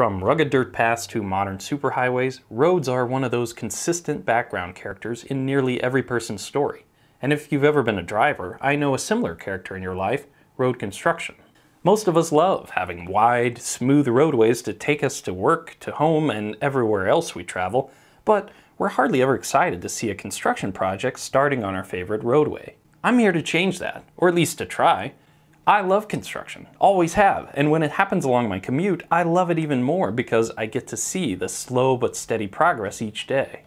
From rugged dirt paths to modern superhighways, roads are one of those consistent background characters in nearly every person's story. And if you've ever been a driver, I know a similar character in your life, road construction. Most of us love having wide, smooth roadways to take us to work, to home, and everywhere else we travel, but we're hardly ever excited to see a construction project starting on our favorite roadway. I'm here to change that, or at least to try. I love construction, always have, and when it happens along my commute, I love it even more because I get to see the slow but steady progress each day.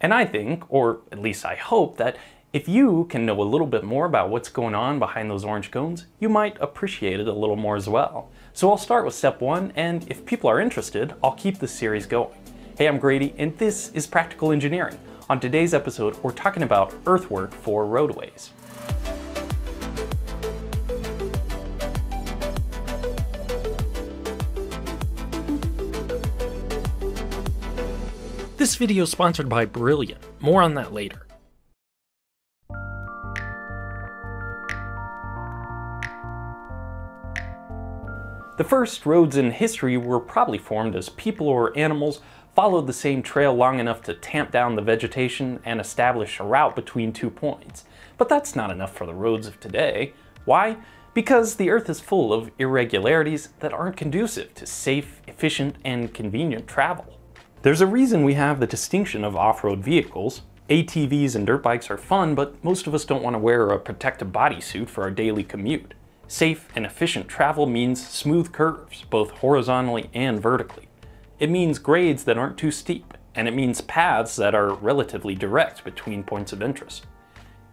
And I think, or at least I hope, that if you can know a little bit more about what's going on behind those orange cones, you might appreciate it a little more as well. So I'll start with step one, and if people are interested, I'll keep this series going. Hey, I'm Grady, and this is Practical Engineering. On today's episode, we're talking about earthwork for roadways. This video is sponsored by Brilliant. More on that later. The first roads in history were probably formed as people or animals followed the same trail long enough to tamp down the vegetation and establish a route between two points. But that's not enough for the roads of today. Why? Because the Earth is full of irregularities that aren't conducive to safe, efficient, and convenient travel. There's a reason we have the distinction of off-road vehicles. ATVs and dirt bikes are fun, but most of us don't want to wear a protective bodysuit for our daily commute. Safe and efficient travel means smooth curves, both horizontally and vertically. It means grades that aren't too steep, and it means paths that are relatively direct between points of interest.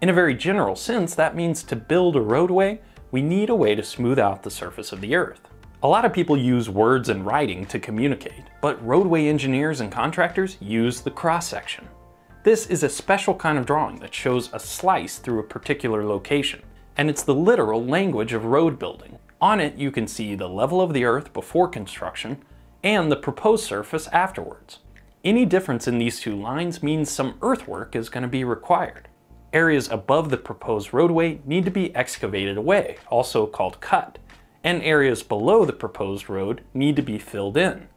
In a very general sense, that means to build a roadway, we need a way to smooth out the surface of the earth. A lot of people use words and writing to communicate, but roadway engineers and contractors use the cross-section. This is a special kind of drawing that shows a slice through a particular location and it's the literal language of road building. On it, you can see the level of the earth before construction and the proposed surface afterwards. Any difference in these two lines means some earthwork is going to be required. Areas above the proposed roadway need to be excavated away, also called cut, and areas below the proposed road need to be filled in.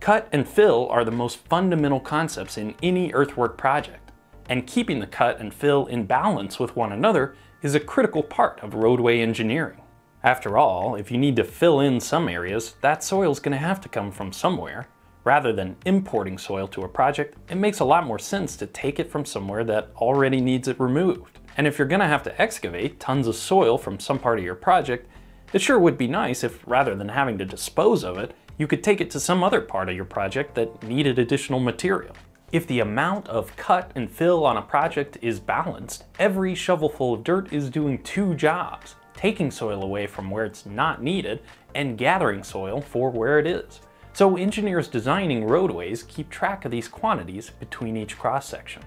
Cut and fill are the most fundamental concepts in any earthwork project, and keeping the cut and fill in balance with one another is a critical part of roadway engineering. After all, if you need to fill in some areas, that soil is going to have to come from somewhere. Rather than importing soil to a project, it makes a lot more sense to take it from somewhere that already needs it removed. And if you're going to have to excavate tons of soil from some part of your project, it sure would be nice if rather than having to dispose of it, you could take it to some other part of your project that needed additional material. If the amount of cut and fill on a project is balanced, every shovelful of dirt is doing two jobs, taking soil away from where it's not needed and gathering soil for where it is. So engineers designing roadways keep track of these quantities between each cross-section.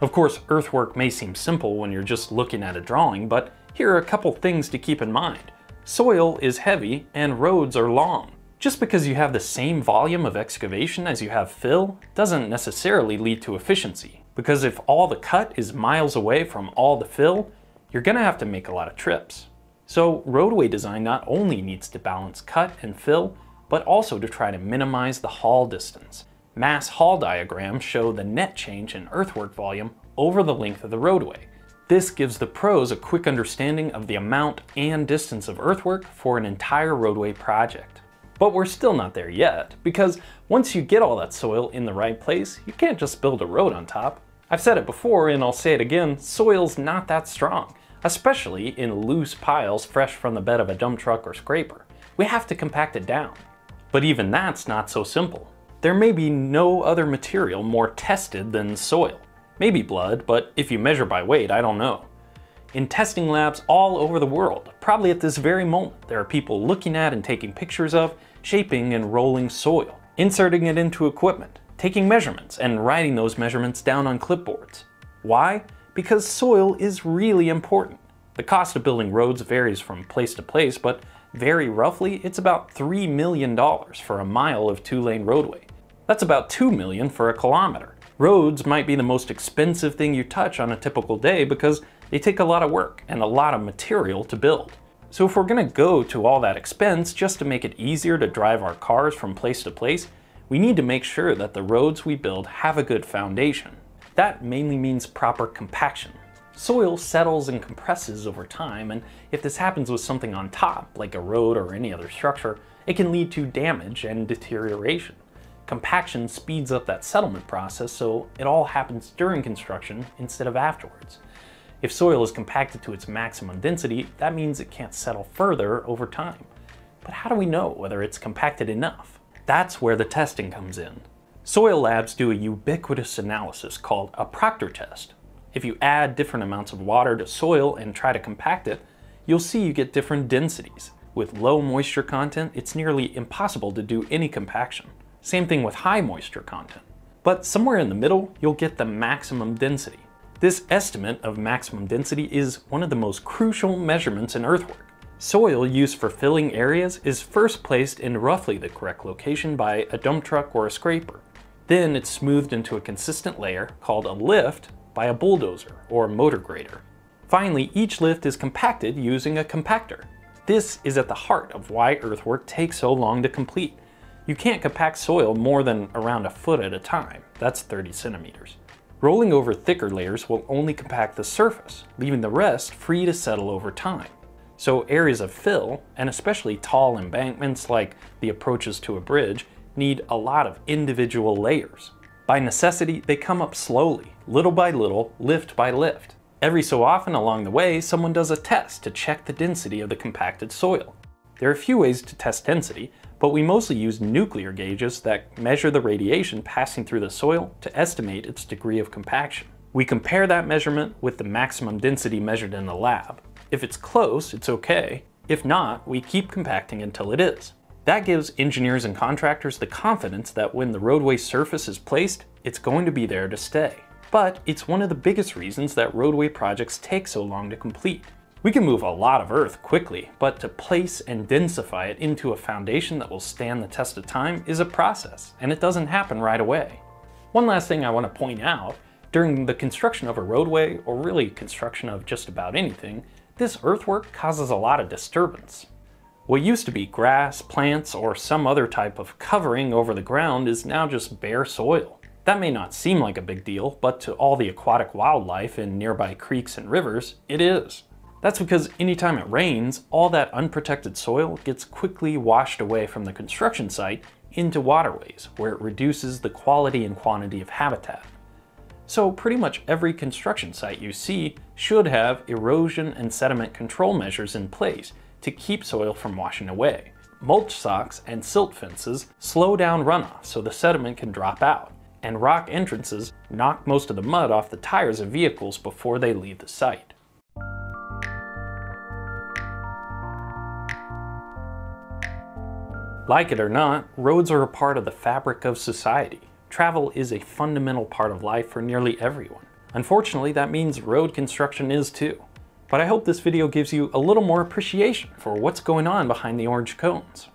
Of course, earthwork may seem simple when you're just looking at a drawing, but here are a couple things to keep in mind. Soil is heavy and roads are long. Just because you have the same volume of excavation as you have fill doesn't necessarily lead to efficiency. Because if all the cut is miles away from all the fill, you're gonna have to make a lot of trips. So roadway design not only needs to balance cut and fill, but also to try to minimize the haul distance. Mass haul diagrams show the net change in earthwork volume over the length of the roadway. This gives the pros a quick understanding of the amount and distance of earthwork for an entire roadway project. But we're still not there yet, because once you get all that soil in the right place, you can't just build a road on top. I've said it before and I'll say it again, soil's not that strong, especially in loose piles fresh from the bed of a dump truck or scraper. We have to compact it down. But even that's not so simple. There may be no other material more tested than soil. Maybe blood, but if you measure by weight, I don't know. In testing labs all over the world, probably at this very moment, there are people looking at and taking pictures of shaping and rolling soil, inserting it into equipment, taking measurements and writing those measurements down on clipboards. Why? Because soil is really important. The cost of building roads varies from place to place, but very roughly, it's about $3 million for a mile of two-lane roadway. That's about 2 million for a kilometer. Roads might be the most expensive thing you touch on a typical day because they take a lot of work and a lot of material to build. So if we're gonna go to all that expense just to make it easier to drive our cars from place to place, we need to make sure that the roads we build have a good foundation. That mainly means proper compaction. Soil settles and compresses over time, and if this happens with something on top, like a road or any other structure, it can lead to damage and deterioration. Compaction speeds up that settlement process, so it all happens during construction instead of afterwards. If soil is compacted to its maximum density, that means it can't settle further over time. But how do we know whether it's compacted enough? That's where the testing comes in. Soil labs do a ubiquitous analysis called a Proctor test. If you add different amounts of water to soil and try to compact it, you'll see you get different densities. With low moisture content, it's nearly impossible to do any compaction. Same thing with high moisture content. But somewhere in the middle, you'll get the maximum density. This estimate of maximum density is one of the most crucial measurements in earthwork. Soil used for filling areas is first placed in roughly the correct location by a dump truck or a scraper. Then it's smoothed into a consistent layer called a lift by a bulldozer or motor grader. Finally, each lift is compacted using a compactor. This is at the heart of why earthwork takes so long to complete. You can't compact soil more than around a foot at a time, that's 30 centimeters. Rolling over thicker layers will only compact the surface, leaving the rest free to settle over time. So areas of fill, and especially tall embankments like the approaches to a bridge, need a lot of individual layers. By necessity, they come up slowly, little by little, lift by lift. Every so often along the way, someone does a test to check the density of the compacted soil. There are a few ways to test density, but we mostly use nuclear gauges that measure the radiation passing through the soil to estimate its degree of compaction. We compare that measurement with the maximum density measured in the lab. If it's close, it's okay. If not, we keep compacting until it is. That gives engineers and contractors the confidence that when the roadway surface is placed, it's going to be there to stay. But it's one of the biggest reasons that roadway projects take so long to complete. We can move a lot of earth quickly, but to place and densify it into a foundation that will stand the test of time is a process, and it doesn't happen right away. One last thing I want to point out, during the construction of a roadway, or really construction of just about anything, this earthwork causes a lot of disturbance. What used to be grass, plants, or some other type of covering over the ground is now just bare soil. That may not seem like a big deal, but to all the aquatic wildlife in nearby creeks and rivers, it is. That's because anytime it rains, all that unprotected soil gets quickly washed away from the construction site into waterways, where it reduces the quality and quantity of habitat. So pretty much every construction site you see should have erosion and sediment control measures in place to keep soil from washing away. Mulch socks and silt fences slow down runoff so the sediment can drop out, and rock entrances knock most of the mud off the tires of vehicles before they leave the site. Like it or not, roads are a part of the fabric of society. Travel is a fundamental part of life for nearly everyone. Unfortunately, that means road construction is too. But I hope this video gives you a little more appreciation for what's going on behind the orange cones.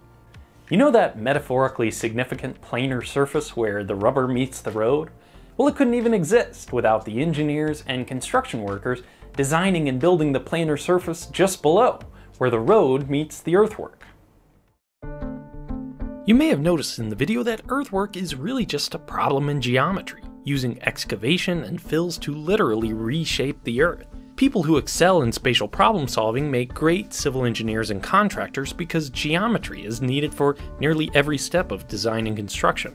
You know that metaphorically significant planar surface where the rubber meets the road? Well, it couldn't even exist without the engineers and construction workers designing and building the planar surface just below, where the road meets the earthwork. You may have noticed in the video that earthwork is really just a problem in geometry, using excavation and fills to literally reshape the earth. People who excel in spatial problem solving make great civil engineers and contractors because geometry is needed for nearly every step of design and construction.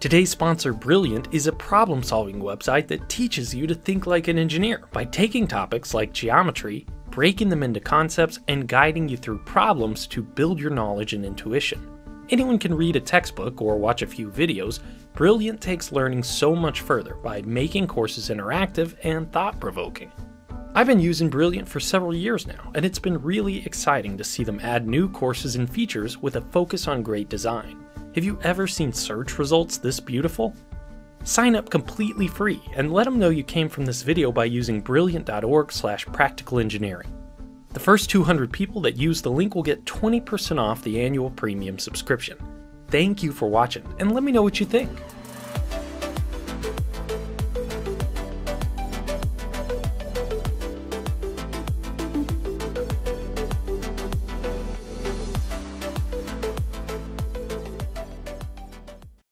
Today's sponsor, Brilliant, is a problem solving website that teaches you to think like an engineer by taking topics like geometry, breaking them into concepts, and guiding you through problems to build your knowledge and intuition. Anyone can read a textbook or watch a few videos. Brilliant takes learning so much further by making courses interactive and thought provoking. I've been using Brilliant for several years now, and it's been really exciting to see them add new courses and features with a focus on great design. Have you ever seen search results this beautiful? Sign up completely free and let them know you came from this video by using brilliant.org slash practical engineering. The first 200 people that use the link will get 20% off the annual premium subscription. Thank you for watching, and let me know what you think.